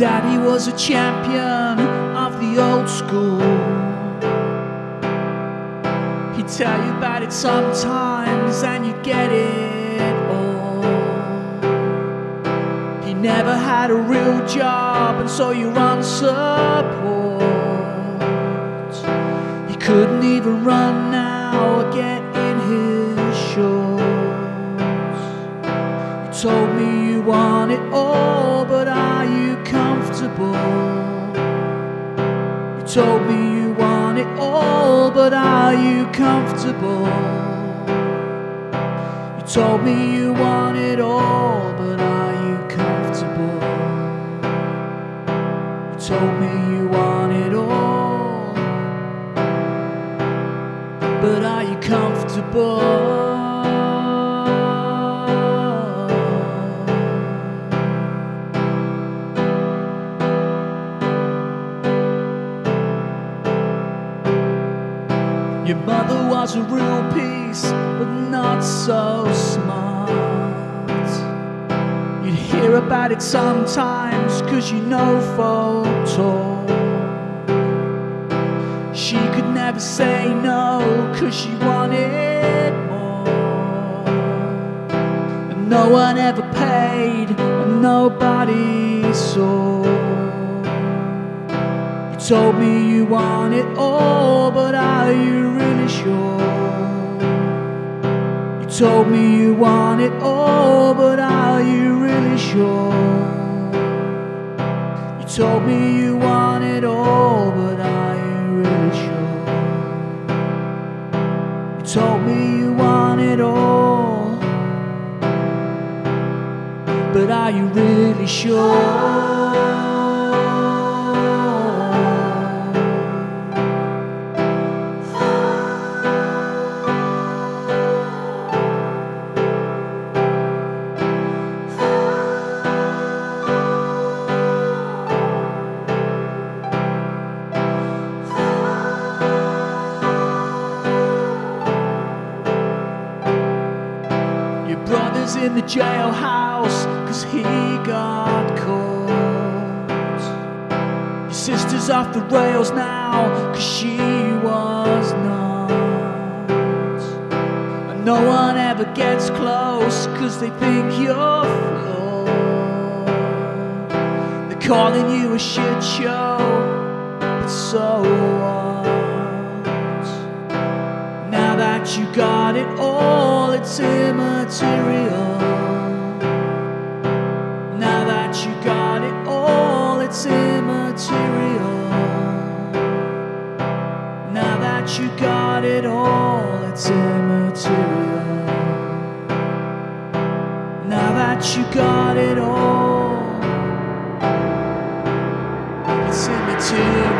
Daddy was a champion of the old school. He'd tell you about it sometimes and you'd get it all. He never had a real job and so you're on support. He couldn't even run now or get comfortable? You told me you want it all, but are you comfortable? You told me you want it all, but are you comfortable? You told me you want it all, but are you comfortable? Your mother was a real piece, but not so smart. You'd hear about it sometimes, cause you know folk talk. She could never say no, cause she wanted more. And no one ever paid, and nobody saw. You told me you want it all, but are you really sure? You told me you want it all, but are you really sure? You told me you want it all, but are you really sure? You told me you want it all, but are you really sure? In the jailhouse cause he got caught. Your sister's off the rails now cause she was not. And no one ever gets close cause they think you're flawed. They're calling you a shit show, but so what? Now that you got it all, it's immaterial. Now that you got it all, it's immaterial. Now that you got it all, it's immaterial. Now that you got it all, it's immaterial.